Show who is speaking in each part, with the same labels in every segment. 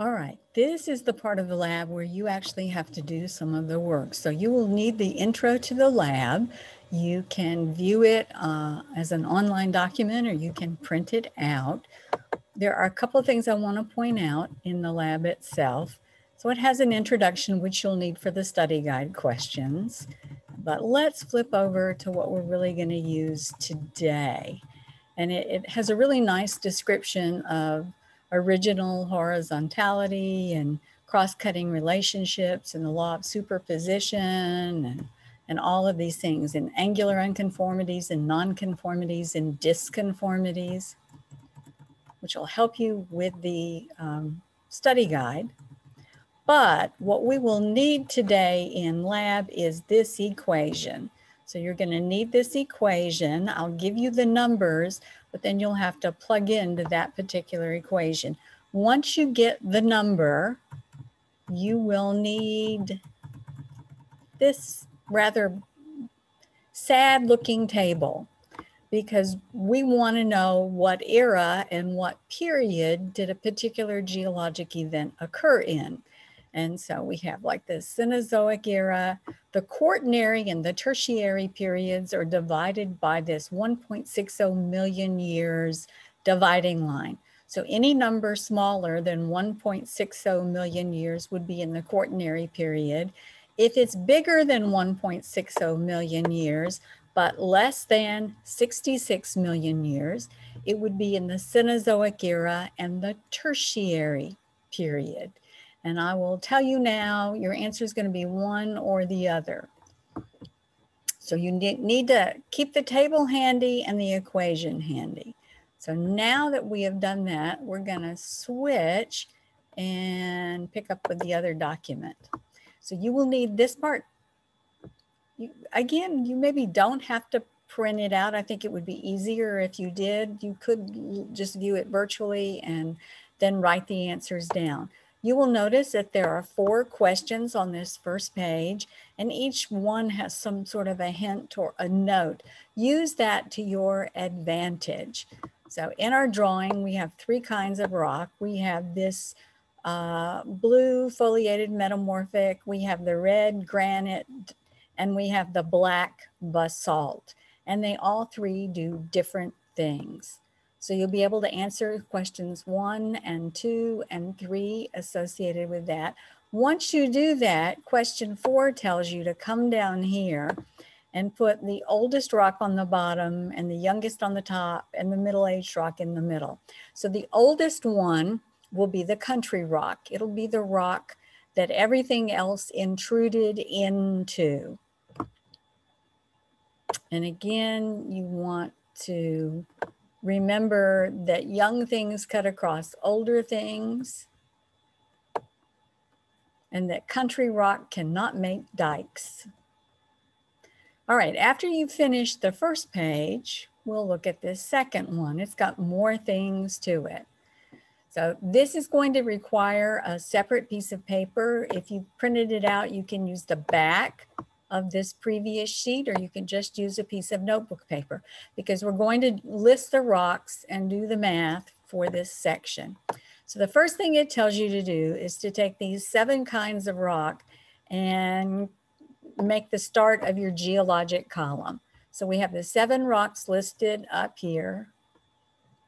Speaker 1: All right, this is the part of the lab where you actually have to do some of the work. So you will need the intro to the lab. You can view it uh, as an online document or you can print it out. There are a couple of things I want to point out in the lab itself. So it has an introduction, which you'll need for the study guide questions. But let's flip over to what we're really going to use today. And it, it has a really nice description of original horizontality and cross-cutting relationships and the law of superposition and, and all of these things and angular unconformities and nonconformities and disconformities, which will help you with the um, study guide. But what we will need today in lab is this equation. So you're going to need this equation. I'll give you the numbers, but then you'll have to plug into that particular equation. Once you get the number, you will need this rather sad looking table because we want to know what era and what period did a particular geologic event occur in. And so we have like the Cenozoic era, the Quaternary and the Tertiary periods are divided by this 1.60 million years dividing line. So any number smaller than 1.60 million years would be in the Quaternary period. If it's bigger than 1.60 million years, but less than 66 million years, it would be in the Cenozoic era and the Tertiary period. And I will tell you now, your answer is going to be one or the other. So you need to keep the table handy and the equation handy. So now that we have done that, we're going to switch and pick up with the other document. So you will need this part. You, again, you maybe don't have to print it out. I think it would be easier if you did. You could just view it virtually and then write the answers down. You will notice that there are four questions on this first page, and each one has some sort of a hint or a note. Use that to your advantage. So in our drawing, we have three kinds of rock. We have this uh, blue foliated metamorphic, we have the red granite, and we have the black basalt. And they all three do different things. So you'll be able to answer questions one and two and three associated with that. Once you do that, question four tells you to come down here and put the oldest rock on the bottom and the youngest on the top and the middle-aged rock in the middle. So the oldest one will be the country rock. It'll be the rock that everything else intruded into. And again, you want to Remember that young things cut across older things and that country rock cannot make dikes. All right, after you finish the first page, we'll look at this second one. It's got more things to it. So this is going to require a separate piece of paper. If you printed it out, you can use the back of this previous sheet, or you can just use a piece of notebook paper because we're going to list the rocks and do the math for this section. So the first thing it tells you to do is to take these seven kinds of rock and make the start of your geologic column. So we have the seven rocks listed up here.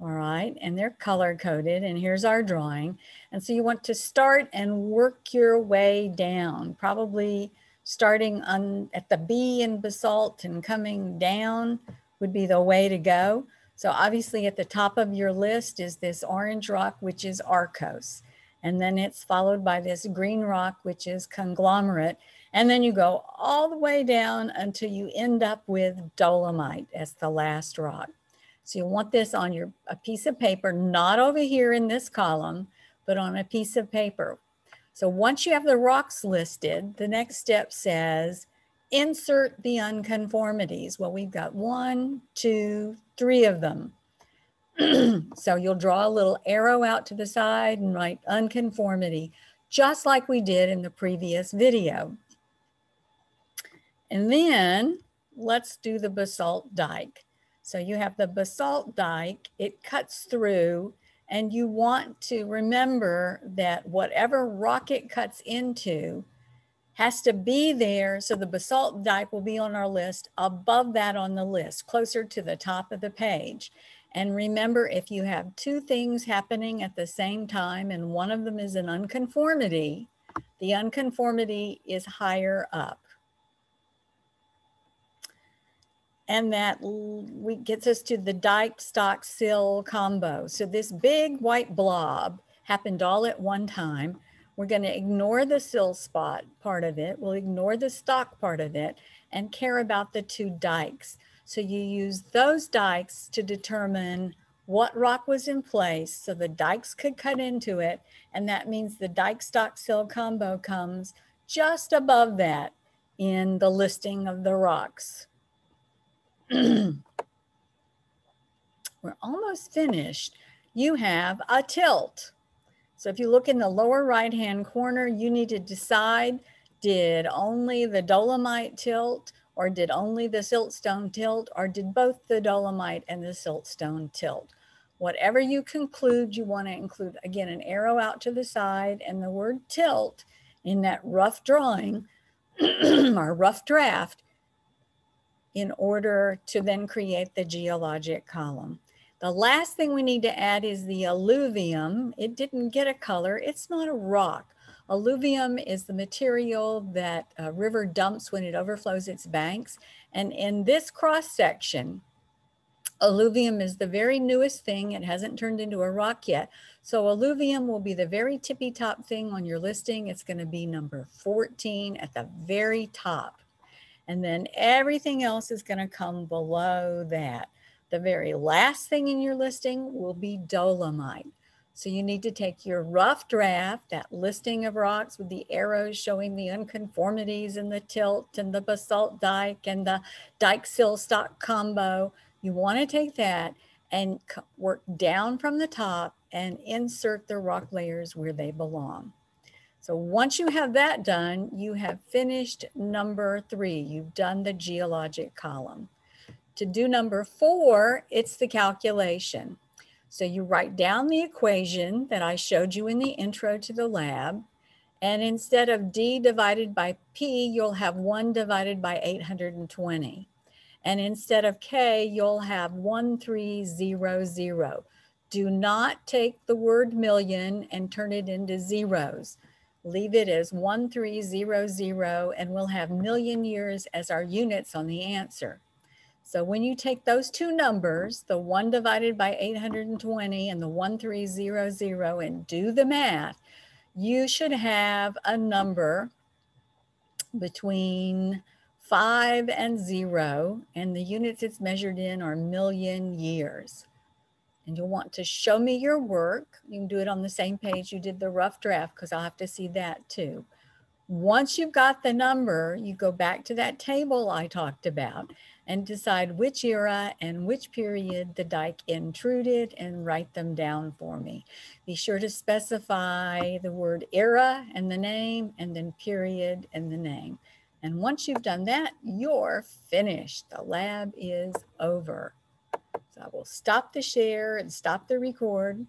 Speaker 1: All right, and they're color coded and here's our drawing. And so you want to start and work your way down, probably starting on at the B in basalt and coming down would be the way to go. So obviously at the top of your list is this orange rock, which is Arkose. And then it's followed by this green rock, which is conglomerate. And then you go all the way down until you end up with dolomite as the last rock. So you want this on your a piece of paper, not over here in this column, but on a piece of paper. So once you have the rocks listed, the next step says insert the unconformities. Well, we've got one, two, three of them. so you'll draw a little arrow out to the side and write unconformity, just like we did in the previous video. And then let's do the basalt dike. So you have the basalt dike, it cuts through And you want to remember that whatever rock it cuts into has to be there. So the basalt dike will be on our list above that on the list, closer to the top of the page. And remember, if you have two things happening at the same time and one of them is an unconformity, the unconformity is higher up. And that we gets us to the dike stock sill combo. So this big white blob happened all at one time. We're going to ignore the sill spot part of it. We'll ignore the stock part of it and care about the two dikes. So you use those dikes to determine what rock was in place so the dikes could cut into it. And that means the dike stock sill combo comes just above that in the listing of the rocks. We're almost finished. You have a tilt. So if you look in the lower right-hand corner, you need to decide, did only the dolomite tilt or did only the siltstone tilt, or did both the dolomite and the siltstone tilt? Whatever you conclude, you want to include, again, an arrow out to the side and the word tilt in that rough drawing or rough draft in order to then create the geologic column. The last thing we need to add is the alluvium. It didn't get a color. It's not a rock. Alluvium is the material that a river dumps when it overflows its banks. And in this cross section, alluvium is the very newest thing. It hasn't turned into a rock yet. So alluvium will be the very tippy top thing on your listing. It's going to be number 14 at the very top. And then everything else is going to come below that. The very last thing in your listing will be dolomite. So you need to take your rough draft, that listing of rocks with the arrows showing the unconformities and the tilt and the basalt dike and the dike sill stock combo. You want to take that and work down from the top and insert the rock layers where they belong. So once you have that done, you have finished number three. You've done the geologic column. To do number four, it's the calculation. So you write down the equation that I showed you in the intro to the lab. And instead of D divided by P, you'll have one divided by 820. And instead of K, you'll have 1300. Do not take the word million and turn it into zeros. Leave it as 1300 and we'll have million years as our units on the answer. So when you take those two numbers, the one divided by 820 and the 1300 and do the math, you should have a number between five and zero, and the units it's measured in are million years. And you'll want to show me your work. You can do it on the same page you did the rough draft because I'll have to see that too. Once you've got the number, you go back to that table I talked about and decide which era and which period the dike intruded and write them down for me. Be sure to specify the word era and the name and then period and the name. And once you've done that, you're finished. The lab is over. So I will stop the share and stop the record